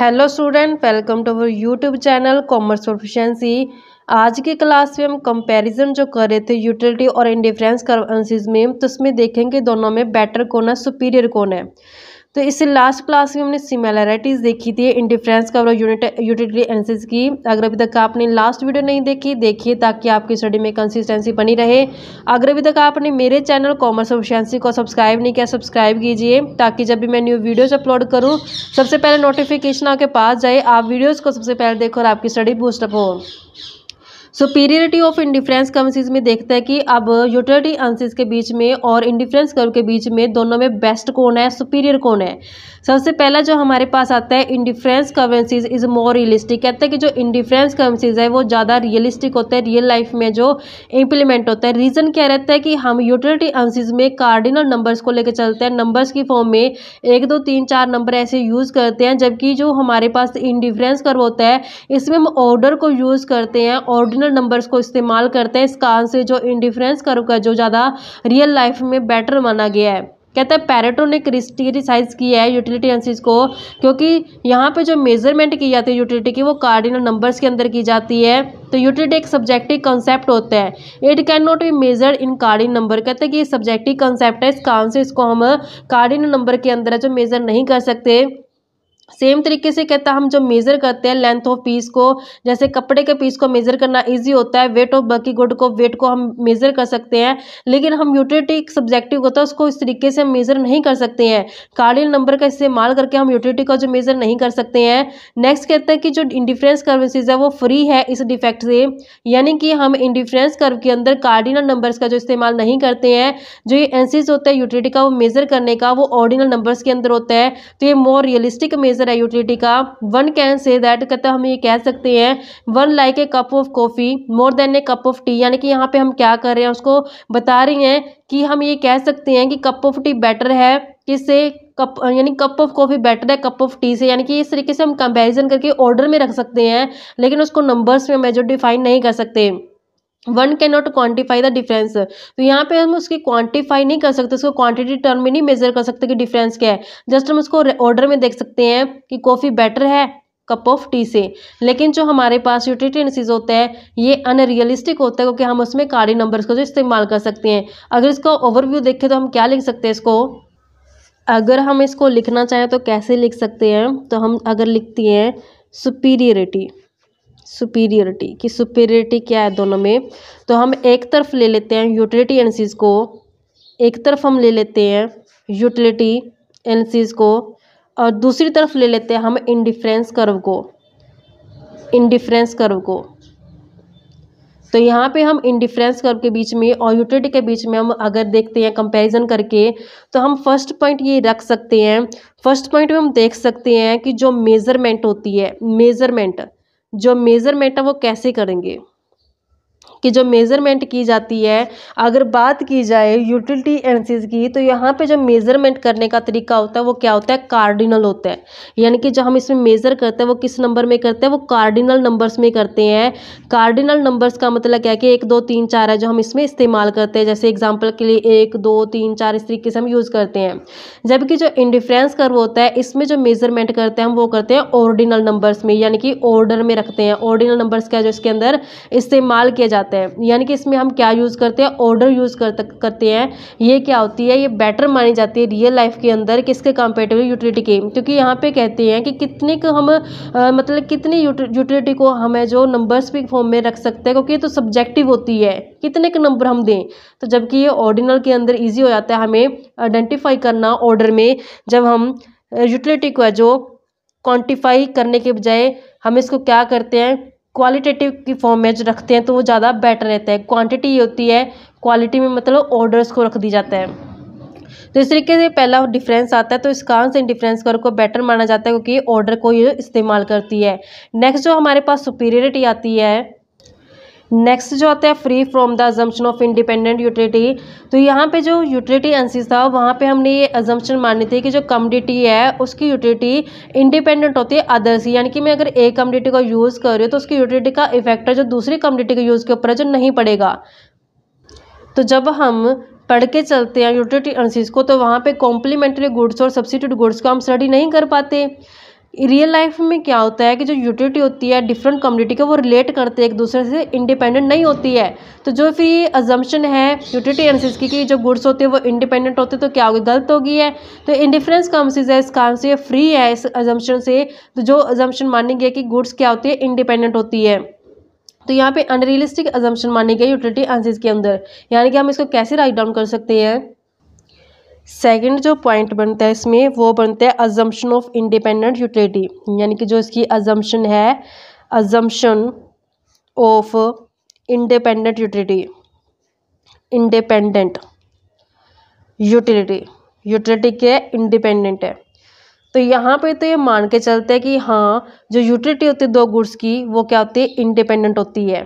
Hello student welcome to our YouTube channel commerce proficiency आज की class में हम कंपैरिजन जो कर रहे थे यूटिलिटी और इंडिफ्रेंस करवेंसीज में तो उसमें देखेंगे दोनों में बेटर कौन है सुपीरियर कौन है। तो इससे लास्ट क्लास में हमने सिमिलैरिटीज़ देखी थी इन डिफरेंस का यूनिट यूटिलिटी एनालिसिस की अगर अभी तक आपने लास्ट वीडियो नहीं देखी, देखिए ताकि आपकी स्टडी में कंसिस्टेंसी बनी रहे। अगर अभी तक आपने मेरे चैनल कॉमर्स ऑफिशियंसी को सब्सक्राइब नहीं किया सब्सक्राइब कीजिए ताकि जब भी मैं न्यू वीडियोज़ अपलोड करूँ, सबसे पहले नोटिफिकेशन आपके पास जाए, आप वीडियोज़ को सबसे पहले देखो और आपकी स्टडी बूस्टअप हो। सुपीरियरिटी ऑफ़ इंडिफरेंस कर्वसीज में देखते हैं कि अब यूटिलिटी आंसर्स के बीच में और इंडिफरेंस कर्व के बीच में दोनों में बेस्ट कौन है सुपीरियर कौन है? सबसे पहला जो हमारे पास आता है indifference curves is more realistic कहते हैं कि जो इंडिफरेंस कर्वेंसीज है, वो ज़्यादा रियलिस्टिक होता है रियल लाइफ में जो इम्प्लीमेंट होता है। रीज़न क्या रहता है कि हम यूटिलिटी आंसर्स में कार्डिनल नंबर्स को लेकर चलते हैं। नंबर्स की फॉर्म में एक, दो, तीन, चार नंबर ऐसे यूज़ करते हैं, जबकि जो हमारे पास इंडिफरेंस कर्व होता है, इसमें हम ऑर्डर को यूज़ करते हैं ऑर्डिनल नंबर्स को इस्तेमाल करते हैं। इस कारण से जो इंडिफरेंस कर्व का जो ज़्यादा रियल लाइफ में बेटर माना गया है। कहता है पैरेटो ने क्रिस्टिसाइज किया है यूटिलिटी एनालिसिस को, क्योंकि यहाँ पे जो मेज़रमेंट की जाती है यूटिलिटी की, वो कार्डिनल नंबर्स के अंदर की जाती है। तो यूटिलिटी एक सब्जेक्टिव कंसेप्ट होता है। It can not be measure in cardinal number कहते हैं कि ये सब्जेक्टिव कंसेप्ट है। इस कारण से इसको हम कार्डिनल नंबर के अंदर जो मेजर नहीं कर सकते। सेम तरीके से कहता, हम जो मेज़र करते हैं लेंथ ऑफ़ पीस को, जैसे कपड़े के पीस को मेज़र करना इजी होता है वेट ऑफ़ बाकी गुड को वेट को हम मेज़र कर सकते हैं, लेकिन हम यूटिलिटी सब्जेक्टिव होता है, उसको इस तरीके से हम मेज़र नहीं कर सकते हैं। कार्डियल नंबर का इस्तेमाल करके हम यूटिलिटी का जो मेज़र नहीं कर सकते हैं। नेक्स्ट कहते हैं कि जो इंडिफरेंस कर्विसेज है, वो फ्री है इस डिफेक्ट से, यानी कि हम इंडिफरेंस कर्व के अंदर कार्डिनल नंबर्स का जो इस्तेमाल नहीं करते हैं, जो ये एनसीज होता है यूटिलिटी का वो मेज़र करने का, वो ऑर्डिनल नंबर्स के अंदर होता है तो ये मोर रियलिस्टिक मेज़र आंसर है यूटिलिटी का। वन कैन से दैट कहते हम ये कह सकते हैं one like a cup of coffee more than a cup of tea यानी कि यहाँ पे हम क्या कर रहे हैं, उसको बता रही हैं कि हम ये कह सकते हैं कि कप ऑफ़ टी बेटर है किससे? कप यानी कप ऑफ़ कॉफ़ी बेटर है कप ऑफ़ टी से। यानी कि इस तरीके से हम कंपैरिजन करके ऑर्डर में रख सकते हैं, लेकिन उसको नंबर्स में मेजर डिफाइन नहीं कर सकते। One can not quantify the difference तो यहाँ पे हम उसकी क्वान्टिफाई नहीं कर सकते, उसको क्वांटिटी टर्म में नहीं मेजर कर सकते कि डिफरेंस क्या है। जस्ट हम उसको ऑर्डर में देख सकते हैं कि कॉफ़ी बेटर है कप ऑफ़ टी से। लेकिन जो हमारे पास यूटिलिटी एनालिसिस होता है, ये अनरियलिस्टिक होता है क्योंकि हम उसमें कार्डी नंबर्स को जो इस्तेमाल कर सकते हैं। अगर इसका ओवरव्यू देखें तो हम क्या लिख सकते हैं इसको? अगर हम इसको लिखना चाहें तो कैसे लिख सकते हैं? तो हम अगर लिखती हैं सुपीरियरिटी सुपीरियरिटी कि सुपीरियरिटी क्या है दोनों में? तो हम एक तरफ़ ले लेते हैं यूटिलिटी एनालिसिस को, एक तरफ़ हम ले लेते हैं यूटिलिटी एनालिसिस को, और दूसरी तरफ़ ले लेते हैं हम इंडिफरेंस कर्व को इंडिफरेंस कर्व को। तो यहाँ पे हम इंडिफरेंस कर्व के बीच में और यूटिलिटी के बीच में हम अगर देखते हैं कंपैरिजन करके तो हम फ़र्स्ट पॉइंट ये रख सकते हैं। फ़र्स्ट पॉइंट में हम देख सकते हैं कि जो मेज़रमेंट होती है मेज़रमेंट जो मेज़रमेंट है वो कैसे करेंगे? कि जो मेज़रमेंट की जाती है, अगर बात की जाए यूटिलिटी एनालिसिस की तो यहाँ पे जो मेज़रमेंट करने का तरीका होता है, वो क्या होता है? कार्डिनल होता है। यानी कि जो हम इसमें मेज़र करते हैं, वो किस नंबर में करते हैं? वो कार्डिनल नंबर्स में करते हैं। कार्डिनल नंबर्स का मतलब क्या है कि एक, दो, तीन, चार है जो हम इसमें इस्तेमाल करते हैं। जैसे एग्ज़ाम्पल के लिए एक, दो, तीन, चार इस तरीके से हम यूज़ करते हैं। जबकि जो इंडिफ्रेंस कर्व होता है, इसमें जो मेज़रमेंट करते हैं, हम वो करते हैं ऑर्डिनल नंबर्स में, यानी कि ऑर्डर में रखते हैं। ऑर्डिनल नंबर्स क्या जो इसके अंदर इस्तेमाल किया जाता है? जाते हैं। यानी कि इसमें हम क्या यूज़ करते हैं? ऑर्डर यूज़ कर करते हैं। ये क्या होती है? ये बेटर मानी जाती है रियल लाइफ के अंदर किसके कंपेटिव यूटिलिटी के क्योंकि यहाँ पे कहते हैं कि कितने को हम आ, मतलब कितनी यूटिलिटी को हमें जो नंबर्स भी फॉर्म में रख सकते हैं क्योंकि ये तो सब्जेक्टिव होती है। कितने के नंबर हम दें? तो जबकि ये ऑर्डिनल के अंदर ईजी हो जाता है हमें आइडेंटिफाई करना ऑर्डर में जब हम यूटिलिटी को जो क्वान्टिफाई करने के बजाय हम इसको क्या करते हैं? क्वालिटेटिव की फॉर्म में जो रखते हैं तो वो ज़्यादा बेटर रहता है। क्वांटिटी होती है क्वालिटी में मतलब ऑर्डर्स को रख दी जाता है। तो इस तरीके से पहला डिफरेंस आता है तो इस कारण से डिफरेंस कर को बेटर माना जाता है, क्योंकि ऑर्डर को ये इस्तेमाल करती है। नेक्स्ट जो हमारे पास सुपीरियरिटी आती है नेक्स्ट जो आता है free from the assumption of independent utility तो यहाँ पे जो यूटिलिटी एनसीस था, वहाँ पे हमने ये अजम्पन मानी थी कि जो कम्युनिटी है, उसकी यूटिलिटी इंडिपेंडेंट होती है अदर्स यानी कि मैं अगर एक कम्युनिटी को यूज़ कर रही हूँ तो उसकी यूटिलिटी का इफ़ेक्ट है जो दूसरी कम्युनिटी के यूज़ के ऊपर जो नहीं पड़ेगा। तो जब हम पढ़ के चलते हैं यूटिलिटी एनसीस को तो वहाँ पे कॉम्प्लीमेंट्री गुड्स और सब्सिट्यूट गुड्स को हम स्टडी नहीं कर पाते। रियल लाइफ में क्या होता है कि जो यूटिलिटी होती है डिफरेंट कम्युनिटी का वो रिलेट करते हैं, एक दूसरे से इंडिपेंडेंट नहीं होती है। तो जो फिर अजम्पन है यूटिलिटी एनालिसिस की कि जो गुड्स होते हैं, वो इंडिपेंडेंट होते हैं तो क्या होगी? गलत होगी है। तो इंडिफरेंस कमसिस है इस काम से फ्री है इस अजम्पन से। तो जो अजम्पन मानी गई कि गुड्स क्या होती है? इंडिपेंडेंट होती है। तो यहाँ पे अनरियलिस्टिक अजम्पन मानी गई यूटिलिटी एनालिसिस के अंदर। यानी कि हम इसको कैसे राइट डाउन कर सकते हैं? सेकंड जो पॉइंट बनता है इसमें, वो बनता है अजम्पन ऑफ़ इंडिपेंडेंट यूटिलिटी यानी कि जो इसकी अजम्पन है assumption of independent utility independent utility utility के इंडिपेंडेंट है. तो यहाँ पे तो ये मान के चलते हैं कि हाँ जो यूटिलिटी होती है दो गुड्स की, वो क्या होती है? इंडिपेंडेंट होती है.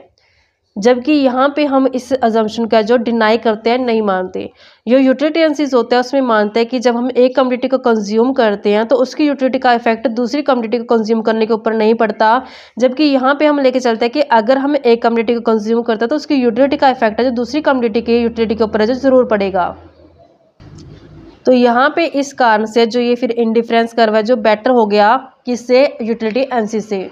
जबकि यहाँ पे हम इस अजम्पन का जो डिनाई करते हैं, नहीं मानते। जो यूटिलिटेंसीज होता है, उसमें मानते हैं कि जब हम एक कम्युनिटी को कंज्यूम करते हैं तो उसकी यूटिलिटी का इफ़ेक्ट दूसरी कम्युनिटी को कंज्यूम करने के ऊपर नहीं पड़ता। जबकि यहाँ पे हम लेके चलते हैं कि अगर हम एक कम्युनिटी को कंज्यूम करते हैं तो उसकी यूटिलिटी का इफ़ेक्ट है जो दूसरी कम्युनिटी की यूटिलिटी के ऊपर है, जो ज़रूर पड़ेगा। तो यहाँ पे इस कारण से जो ये फिर इंडिफरेंस करवा जो बेटर हो गया किससे? यूटिलिटी एनसी से।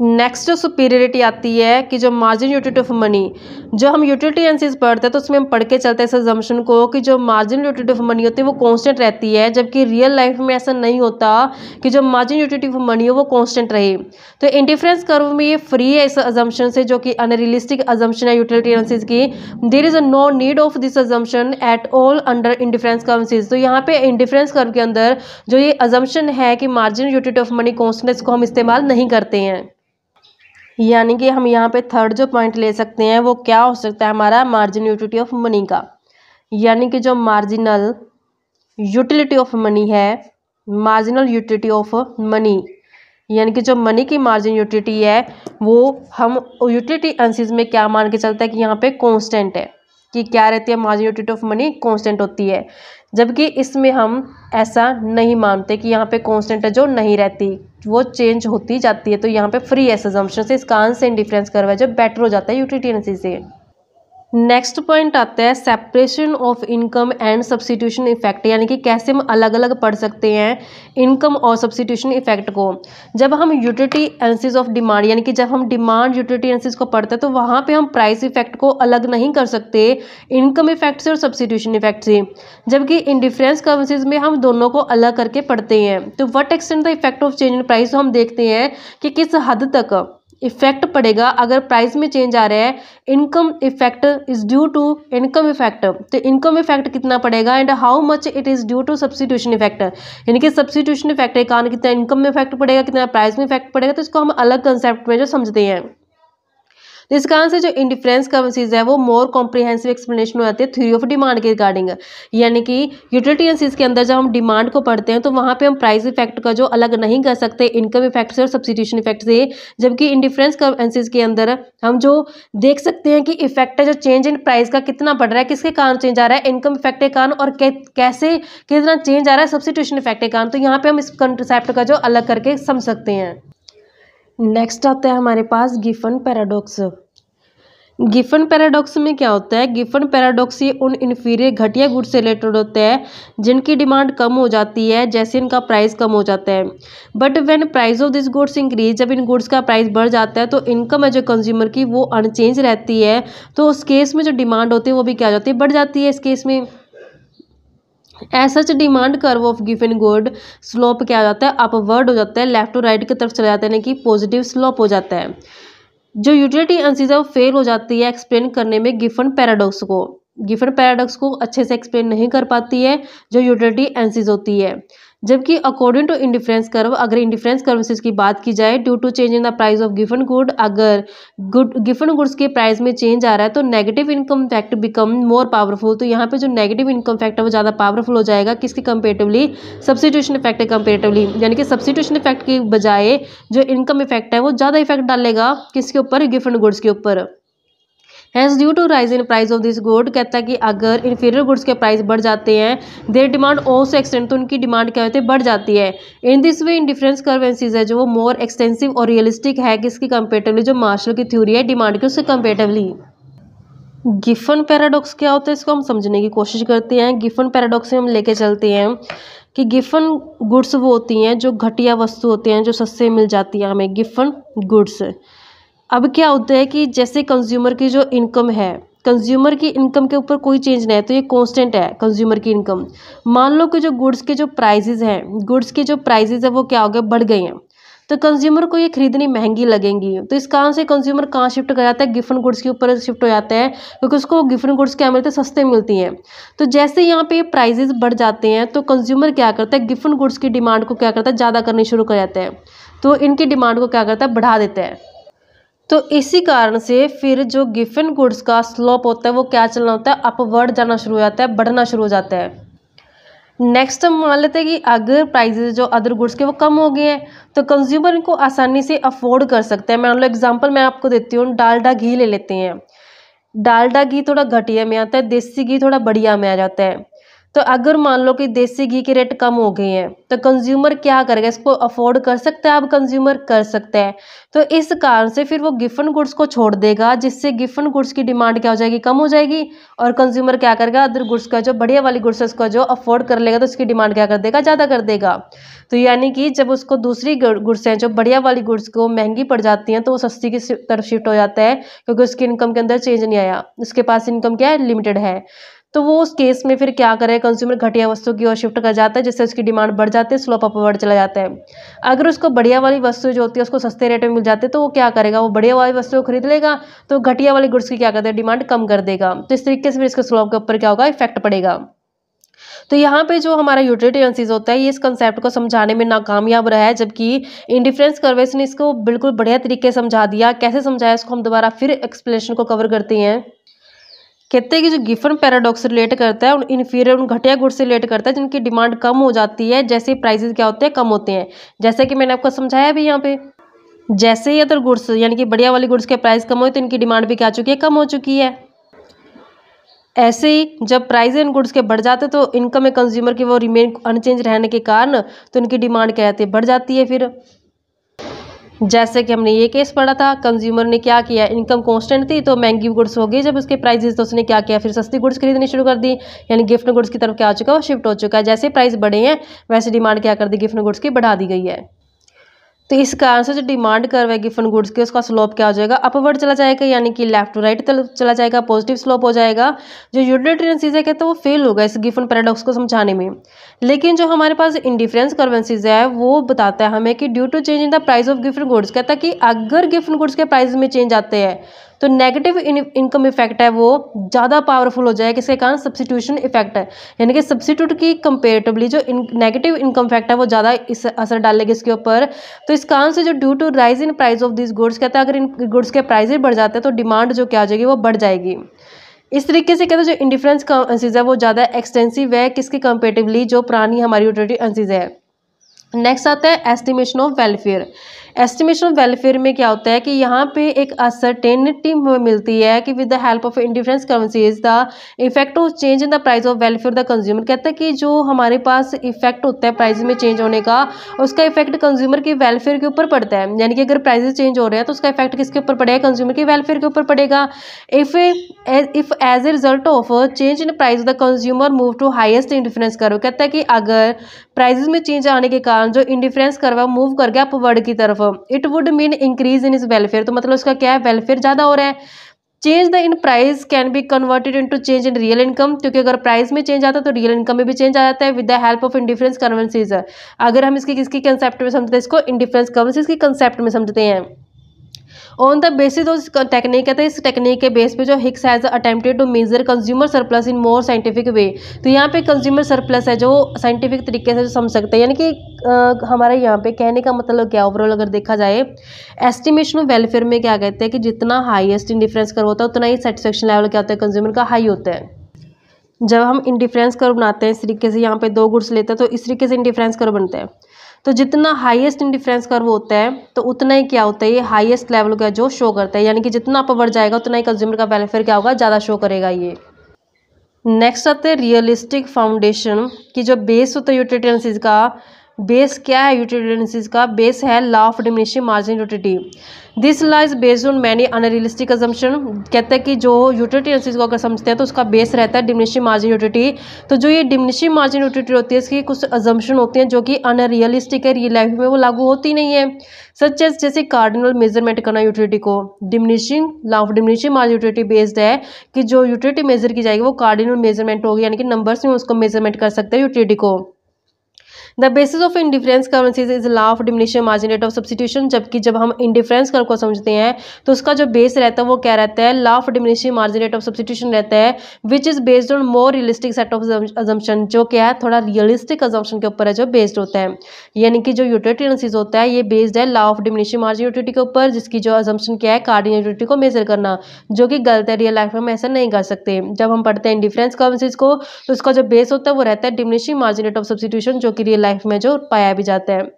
नेक्स्ट जो सुपीरियरिटी आती है कि जो मार्जिन यूटिलिटी ऑफ़ मनी जो हम यूटिलिटी एनसीज पढ़ते हैं तो उसमें हम पढ़ के चलते हैं इस एजम्पन को कि जो मार्जिन यूटिलिटी ऑफ़ मनी होती है वो कांस्टेंट रहती है, जबकि रियल लाइफ में ऐसा नहीं होता कि जो मार्जिन यूटिलिटी ऑफ़ मनी हो वो कांस्टेंट रहे। तो इंडिफरेंस कर्व में ये फ्री है इस एजम्पन से, जो कि अनरियलिस्टिक एजम्पन है यूटिलिटी एनसीज की। There is a no need of this assumption at all under indifference curves तो यहाँ पे इंडिफरेंस कर्व के अंदर जो ये एजम्पन है कि margin utility of money constant को हम इस्तेमाल नहीं करते हैं। यानी कि हम यहाँ पे थर्ड जो पॉइंट ले सकते हैं, वो क्या हो सकता है हमारा? मार्जिन यूटिलिटी ऑफ़ मनी का। यानी कि जो मार्जिनल यूटिलिटी ऑफ़ मनी है मार्जिनल यूटिलिटी ऑफ़ मनी यानी कि जो मनी की मार्जिन यूटिलिटी है, वो हम यूटिलिटी एनसीज में क्या मान के चलता है कि यहाँ पे कांस्टेंट है, कि क्या रहती है? Margin utility of money constant होती है। जबकि इसमें हम ऐसा नहीं मानते कि यहाँ पे कांस्टेंट है जो नहीं रहती, वो चेंज होती जाती है। तो यहाँ पे फ्री एस एजम्पन से इसका आंसर डिफरेंस करवा जो बेटर हो जाता है यूटिलिटी से। नेक्स्ट पॉइंट आता है separation of income and substitution effect यानी कि कैसे हम अलग अलग पढ़ सकते हैं इनकम और सब्सिट्यूशन इफ़ेक्ट को। जब हम यूटिलिटी एनालिसिस ऑफ़ डिमांड यानी कि जब हम डिमांड यूटिलिटी एनालिसिस को पढ़ते हैं तो वहाँ पे हम प्राइस इफ़ेक्ट को अलग नहीं कर सकते इनकम इफ़ेक्ट से और सब्सिट्यूशन इफ़ेक्ट से। जबकि इन डिफरेंस कर्वेंसीज में हम दोनों को अलग करके पढ़ते हैं। तो what extend the effect of change in price हम देखते हैं कि किस हद तक इफ़ेक्ट पड़ेगा। अगर प्राइस में चेंज आ रहा है income effect is due to income effect तो इनकम इफ़ेक्ट कितना पड़ेगा and how much it is due to substitution effect यानी कि सब्सिट्यूशन इफ़ेक्ट के कारण कितना इनकम में इफ़ेक्ट पड़ेगा, कितना प्राइस में इफ़ेक्ट पड़ेगा तो इसको हम अलग कंसेप्ट में जो समझते हैं। तो इसका आंसर जो इंडिफरेंस कर्वेंसीज है, वो मोर कॉम्प्रिहेंसिव एक्सप्लेनेशन हो जाती है थ्योरी ऑफ़ डिमांड के रिगार्डिंग यानी कि यूटिलिटी एनालिसिस के अंदर जब हम डिमांड को पढ़ते हैं तो वहाँ पे हम प्राइस इफ़ेक्ट का जो अलग नहीं कर सकते इनकम इफ़ेक्ट से और सब्सिट्यूशन इफ़ेक्ट से, जबकि इंडिफरेंस कर्वेंसीज के अंदर हम जो देख सकते हैं कि इफ़ेक्ट है, जो चेंज इन प्राइस का कितना बढ़ रहा है, किसके कारण चेंज आ रहा है इनकम इफ़ेक्ट के कारण और कैसे, कितना चेंज आ रहा है सब्सिट्यूशन इफ़ेक्ट के कारण। तो यहाँ पे हम इस कंसेप्ट का जो अलग करके समझ सकते हैं। नेक्स्ट आता है हमारे पास गिफन पैराडॉक्स गिफन पैराडॉक्स में क्या होता है? गिफन पैराडॉक्स ये उन इन्फीरियर घटिया गुड्स से रिलेटेड होते हैं, जिनकी डिमांड कम हो जाती है, जैसे इनका प्राइस कम हो जाता है। But when price of this goods increase जब इन गुड्स का प्राइस बढ़ जाता है तो इनकम है जो कंज्यूमर की, वो अनचेंज रहती है। तो उस केस में जो डिमांड होती है, वो भी क्या हो जाती है? बढ़ जाती है इस केस में। As such demand curve of given good slope क्या हो जाता है? अपवर्ड हो जाता है लेफ़्ट टू राइट की तरफ़ चला जाता है यानी कि पॉजिटिव स्लोप हो जाता है। जो यूटिलिटी एनालिसिस है वो फेल हो जाती है एक्सप्लेन करने में गिफन पैराडॉक्स को। गिफन पैराडॉक्स को अच्छे से एक्सप्लेन नहीं कर पाती है जो यूटिलिटी एनालिसिस होती है। जबकि अकॉर्डिंग टू इंडिफरेंस कर्व अगर इंडिफरेंस कर्व की बात की जाए due to change in the price of Giffen good अगर गुड गिफन गुड्स के प्राइस में चेंज आ रहा है तो negative income effect become more powerful तो यहाँ पे जो नेगेटिव इनकम फैक्ट है, वो ज़्यादा पावरफुल हो जाएगा किसके कंपेरेटिवली सब्सिट्यूशन इफ़ेक्ट के कंपेरेटिवली यानी कि सब्सिट्यूशन इफ़ेक्ट की बजाय जो इनकम इफ़ेक्ट है, वो ज़्यादा इफ़ेक्ट डालेगा किसके ऊपर? गिफन गुड्स के ऊपर. Has due to rise in price of this good कहता है कि अगर इन्फीरियर गुड्स के प्राइस बढ़ जाते हैं देर डिमांड ऑल्सो एक्सटेंड तो उनकी डिमांड क्या होती है? बढ़ जाती है। In this way in difference कर्वेंसीज है जो वो मोर एक्सटेंसिव और रियलिस्टिक है किसकी कंपेरेटिवली जो मार्शल की थ्योरी है डिमांड की, उससे कंपेरेटिवली गिफन पैराडॉक्स क्या होता है? इसको हम समझने की कोशिश करते हैं। गिफन पैराडॉक्स में हम लेके चलते हैं कि गिफन गुड्स वो होती हैं जो घटिया वस्तु होती हैं, जो सस्ते मिल जाती हैं हमें। गिफन गुड्स अब क्या होता है कि जैसे कंज्यूमर की जो इनकम है कंज्यूमर की इनकम के ऊपर कोई चेंज नहीं है तो ये कांस्टेंट है कंज्यूमर की इनकम मान लो कि जो गुड्स के जो प्राइजेज हैं गुड्स के जो प्राइजेज है वो क्या हो गए, बढ़ गए हैं. तो कंज्यूमर को ये खरीदनी महँगी लगेंगी. तो इस कारण से कंज्यूमर कहाँ शिफ्ट कर जाता है? गिफ्ट गुड्स के ऊपर शिफ्ट हो जाता है, क्योंकि उसको गिफ्ट गुड्स क्या मिलते हैं? सस्ते मिलती हैं. तो जैसे यहाँ पे प्राइजेज बढ़ जाते हैं तो कंज्यूमर क्या करता है? गिफ्ट गुड्स की डिमांड को क्या करता है? ज़्यादा करनी शुरू कर जाता है. तो इनकी डिमांड को क्या करता है? बढ़ा देता है. तो इसी कारण से फिर जो गिफिन गुड्स का स्लोप होता है, वो क्या चलना होता है? अपवर्ड जाना शुरू हो जाता है, बढ़ना शुरू हो जाता है। नेक्स्ट हम मान लेते हैं कि अगर प्राइजेज जो अदर गुड्स के वो कम हो गए हैं तो कंज्यूमर इनको आसानी से अफोर्ड कर सकते हैं। मान लो एग्ज़ाम्पल मैं आपको देती हूँ, डालडा घी ले लेते हैं। डालडा घी थोड़ा घटिया में आता है, देसी घी थोड़ा बढ़िया में आ जाता है। तो अगर मान लो कि देसी घी के रेट कम हो गए हैं तो कंज्यूमर क्या करेगा? इसको अफोर्ड कर सकता है? अब कंज्यूमर कर सकता है। तो इस कारण से फिर वो गिफन गुड्स को छोड़ देगा, जिससे गिफन गुड्स की डिमांड क्या हो जाएगी? कम हो जाएगी। और कंज्यूमर क्या करेगा? अदर गुड्स का, जो बढ़िया वाली गुड्स है, उसका जो अफोर्ड कर लेगा तो उसकी डिमांड क्या कर देगा? ज़्यादा कर देगा। तो यानी कि जब उसको दूसरी गुड्स हैं, जो बढ़िया वाली गुड्स को महँगी पड़ जाती हैं तो वो सस्ती की तरफ़ शिफ्ट हो जाता है, क्योंकि उसकी इनकम के अंदर चेंज नहीं आया। उसके पास इनकम क्या है? लिमिटेड है। तो वो उस केस में फिर क्या करे? कंज्यूमर घटिया वस्तु की ओर शिफ्ट कर जाता है, जिससे उसकी डिमांड बढ़ जाती है स्लोप अपवर्ड चला जाता है। अगर उसको बढ़िया वाली वस्तु जो होती है, उसको सस्ते रेट में मिल जाती है तो वो क्या करेगा? वो बढ़िया वाली वस्तु खरीद लेगा तो घटिया वाली गुड्स की क्या करते हैं डिमांड कम कर देगा। तो इस तरीके से फिर इसके स्लोप के ऊपर क्या होगा? इफ़ेक्ट पड़ेगा। तो यहाँ पे जो हमारा यूटिलिटी एजेंसीज होता है, ये इस कंसेप्ट को समझाने में नाकामयाब रहा है, जबकि इंडिफरेंस कर्वेस ने इसको बिल्कुल बढ़िया तरीके समझा दिया। कैसे समझाया? इसको हम दोबारा फिर एक्सप्लेनेशन को कवर करते हैं। कहते हैं कि जो गिफन पैराडॉक्स रिलेट करता है, उन इन्फीरियर उन घटिया गुड्स से रिलेट करता है, जिनकी डिमांड कम हो जाती है, जैसे प्राइसेस क्या होते हैं, कम होते हैं। जैसे कि मैंने आपको समझाया भी यहाँ पे, जैसे ही अदर गुड्स, यानी कि बढ़िया वाली गुड्स के प्राइस कम हो तो इनकी डिमांड भी क्या चुकी है, कम हो चुकी है। ऐसे ही जब प्राइस इन गुड्स के बढ़ जाते तो इनकम कंज्यूमर की वो रिमेन अनचेंज रहने के कारण तो इनकी डिमांड क्या रहती है, बढ़ जाती है फिर। जैसे कि हमने ये केस पढ़ा था कंज्यूमर ने क्या किया? इनकम कांस्टेंट थी तो महँगी गुड्स हो गई। जब उसके प्राइजेस तो उसने क्या किया? फिर सस्ती गुड्स खरीदनी शुरू कर दी। यानी गिफ्ट गुड्स की तरफ़ क्या हो चुका है? शिफ्ट हो चुका है। जैसे प्राइस बढ़े हैं, वैसे डिमांड क्या कर दी? गिफ्ट गुड्स की बढ़ा दी गई है। तो इस कारण से जो डिमांड कर है गिफन गुड्स की, उसका स्लोप क्या हो जाएगा? अपवर्ड चला जाएगा, यानी कि लेफ़्ट टू राइट चला जाएगा पॉजिटिव स्लोप हो जाएगा। जो यूटिलिटेरियन चीज़ है, कहते वो फेल होगा इस गिफन पैराडॉक्स को समझाने में। लेकिन जो हमारे पास इंडिफरेंस करवेंसीज है, वो बताता है हमें कि due to change in the price of gift goods कहता है कि अगर गिफ्ट गुड्स के प्राइस में चेंज आते हैं तो नेगेटिव इनकम इफ़ेक्ट है, वो ज़्यादा पावरफुल हो जाएगा किसके कारण? सब्सिट्यूशन इफ़ेक्ट है। यानी कि सब्सिट्यूट की कंपेरेटिवली जो नेगेटिव इनकम इफ़ेक्ट है, वो ज़्यादा इस, असर डालेगा इसके ऊपर। तो इस कारण से जो due to rise in price of this goods कहते हैं, अगर इन गुड्स के प्राइस बढ़ जाते हैं तो डिमांड जो क्या हो जाएगी, वो बढ़ जाएगी। इस तरीके से कहते हैं, जो इंडिफरेंस अंसीज है, वो ज़्यादा एक्सटेंसिव है, किसके कंपेरेटिवली जो पुरानी हमारी यूटिलिटी अंसीज है। नेक्स्ट आता है estimation of welfare estimation of welfare में क्या होता है कि यहाँ पे एक असरटेनिटी मिलती है कि with the help of indifference curves the effect of change in the price of welfare the consumer कहता है कि जो हमारे पास इफ़ेक्ट होता है प्राइस में चेंज होने का, उसका इफ़ेक्ट कंज्यूमर के वेलफेयर के ऊपर पड़ता है। यानी कि अगर प्राइजेस चेंज हो रहे हैं तो उसका इफ़ेक्ट किसके ऊपर पड़ेगा? कंज्यूमर के वेलफेयर के ऊपर पड़ेगा। If if as a result of change in price the consumer move to highest indifference curve कहता है कि अगर प्राइजेस में चेंज आने के कारण जो इंडिफरेंस करवा मूव कर गया अपवर्ड की तरफ़ it would mean increase in his welfare तो मतलब उसका क्या है? वेलफेयर ज़्यादा हो रहा है। Change the in price can be converted into change in real income क्योंकि अगर प्राइस में चेंज आता है तो रियल इनकम में भी चेंज आ जाता है with the help of indifference curves अगर हम इसकी, किसकी कंसेप्ट में समझते हैं? इसको इंडिफरेंस कन्वेंसीज की कंसेप्ट में समझते हैं। On the basis of technique हैं इस टेक्निक के बेस पे जो Hicks has attempted to measure consumer surplus in more scientific way तो यहाँ पे कंज्यूमर सरप्लस है जो साइंटिफिक तरीके से समझ सकते हैं। यानी कि हमारे यहाँ पे कहने का मतलब क्या? ओवरऑल अगर देखा जाए एस्टिमेशन ऑफ़ वेलफेयर में क्या कहते हैं कि जितना हाईएस्ट इंडिफरेंस कर होता है, उतना ही सेटिस्फेक्शन लेवल क्या होता है? कंज्यूमर का हाई होता है। जब हम इंडिफरेंस कर बनाते हैं, इस तरीके से यहाँ पे दो गुड्स लेते हैं तो इस तरीके से इंडिफरेंस कर बनते हैं। तो जितना हाईएस्ट इंडिफरेंस कर्व होता है तो उतना ही क्या होता है, ये हाईएस्ट लेवल का जो शो करता है, यानी कि जितना आप बढ़ जाएगा, उतना ही कंज्यूमर का वेलफेयर क्या होगा, ज़्यादा शो करेगा ये। नेक्स्ट आते रियलिस्टिक फाउंडेशन की जो बेस होता है यूटिलिटी का बेस क्या है यूटिलिटी एनालिसिस का? बेस है law of diminishing marginal utility this law is based on many unrealistic assumption कहते हैं कि जो यूटिलिटी एनालिसिस को अगर समझते हैं तो उसका बेस रहता है डिमिनिशिंग मार्जिन यूटिलिटी तो जो ये डिमिनिशिंग मार्जिन यूटिलिटी होती है, इसकी कुछ अजम्पशन होती हैं जो कि अनरियलिस्टिक है रियल लाइफ में वो लागू होती नहीं है। सच एज जैसे कार्डिनल मेज़रमेंट करना यूटिलिटी को। Diminishing law of diminishing marginal utility based है कि जो यूटिलिटी मेजर की जाएगी वो कार्डिनल मेज़रमेंट होगी, यानी कि नंबर्स में उसको मेज़रमेंट कर सकते हैं यूटिलिटी को। The basis of indifference curves is law of diminishing marginal rate of substitution जबकि जब हम इंडिफरेंस कर को समझते हैं तो उसका जो बेस रहता है, वो क्या रहता है? Law of diminishing marginal rate of substitution रहता है which is based on more realistic set of assumption जो क्या है? थोड़ा रियलिस्टिक अजम्पन के ऊपर है जो बेस्ड होता है। यानी कि जो यूटिलिटी एनालिसिस होता है, ये बेस्ड है law of diminishing marginal utility के ऊपर, जिसकी जो अजम्पन क्या है? कार्डिनल यूटिलिटी को मेजर करना, जो कि गलत है रियल लाइफ में हम ऐसा नहीं कर सकते। जब हम पढ़ते हैं इंडिफरेंस करेंसीज को तो उसका जो बेस होता है, वो रहता है diminishing marginal rate of substitution जो कि रियल लाइफ में जो पाया भी जाता है।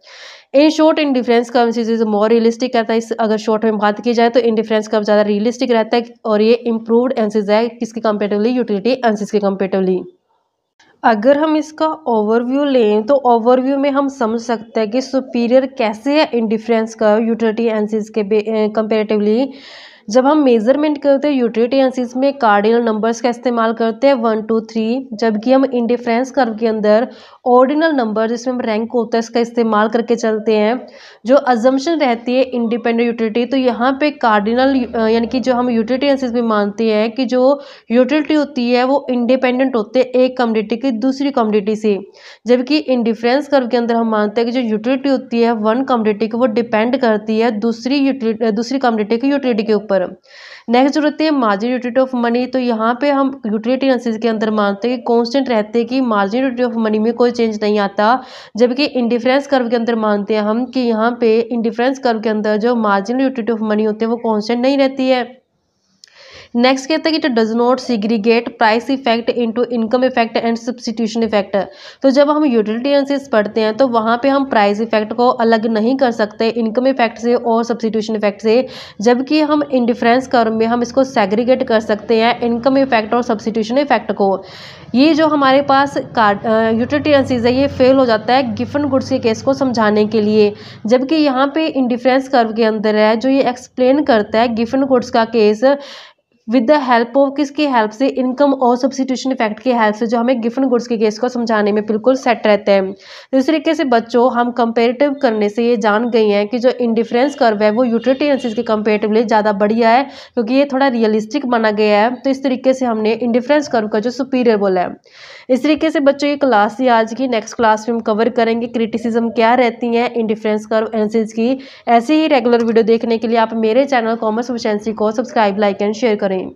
In short indifference curves is more realistic रहता है। इस, अगर शॉर्ट में बात की जाए तो इन डिफरेंस कब ज़्यादा रियलिस्टिक रहता है और ये इम्प्रूवड एंसिस है किसके कंपेटिवली यूटिलिटी एंसिस के कंपेटिवली अगर हम इसका ओवरव्यू लें तो ओवरव्यू में हम समझ सकते हैं कि सुपीरियर कैसे है इन डिफरेंस का यूटिलिटी एंसिस के कंपेरेटिवली जब हम मेज़रमेंट करते हैं यूटिलिटी एनालिसिस में कार्डिनल नंबर्स का इस्तेमाल करते हैं वन टू थ्री जबकि हम इंडिफरेंस कर्व के अंदर ऑर्डिनल नंबर जिसमें हम रैंक होता है, इसका इस्तेमाल करके चलते हैं। जो अजम्पन रहती है इंडिपेंडेंट यूटिलिटी तो यहाँ पे कार्डिनल यानी कि जो हम यूटिलिटी एनालिसिस में मानते हैं कि जो यूटिलिटी होती है, वो इंडिपेंडेंट होते हैं, एक कम्युनिटी की दूसरी कम्युनिटी से। जबकि इंडिफरेंस कर्व के अंदर हम मानते हैं कि जो यूटिलिटी होती है वन कम्युनिटी की वो डिपेंड करती है दूसरी दूसरी कम्युनिटी की यूटिलिटी के ऊपर। पर। नेक्स्ट जो रहते है मार्जिन यूटिलिटी ऑफ़ मनी तो यहाँ पे हम यूटिलिटी एनालिसिस के अंदर मानते हैं कि कॉन्स्टेंट रहते हैं कि मार्जिन यूटिलिटी ऑफ़ मनी में कोई चेंज नहीं आता, जबकि इंडिफरेंस कर्व के अंदर मानते हैं हम कि यहाँ पे इंडिफरेंस कर्व के अंदर जो मार्जिन यूटिलिटी ऑफ़ मनी होते हैं वो कॉन्स्टेंट नहीं रहती है। नेक्स्ट कहता है कि it does not segregate price effect into income effect and substitution effect तो जब हम यूटिलिटी एनालिसिस पढ़ते हैं तो वहाँ पे हम प्राइस इफ़ेक्ट को अलग नहीं कर सकते इनकम इफ़ेक्ट से और सब्सिट्यूशन इफ़ेक्ट से, जबकि हम इंडिफरेंस कर्व में हम इसको सेग्रीगेट कर सकते हैं इनकम इफ़ेक्ट और सब्सिट्यूशन इफ़ेक्ट को। ये जो हमारे पास यूटिलिटी एनालिसिस है, ये फेल हो जाता है गिफन गुड्स के केस को समझाने के लिए। जबकि यहाँ पे इंडिफरेंस कर्व के अंदर है, जो ये एक्सप्लेन करता है गिफन गुड्स का case with the help of किसकी हेल्प से? इनकम और सब्सिट्यूशन इफ़ेक्ट की हेल्प से, जो हमें गिफन गुड्स के केस को समझाने में बिल्कुल सेट रहते हैं। इस तरीके से बच्चों, हम कंपेरेटिव करने से ये जान गई हैं कि जो इंडिफरेंस कर्व है, वो यूटिलिटी एनालिसिस के कंपेरेटिवली ज़्यादा बढ़िया है, क्योंकि ये थोड़ा रियलिस्टिक माना गया है। तो इस तरीके से हमने इंडिफरेंस कर्व का जो सुपीरियर बोला है। इस तरीके से बच्चों की क्लास थी आज की नेक्स्ट क्लास में हम कवर करेंगे क्रिटिसिज्म क्या रहती हैं इंडिफरेंस कर्व एनालिसिस की। ऐसी ही रेगुलर वीडियो देखने के लिए आप मेरे चैनल कॉमर्स एफिशिएंसी को सब्सक्राइब लाइक एंड शेयर करें।